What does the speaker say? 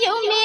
you mean?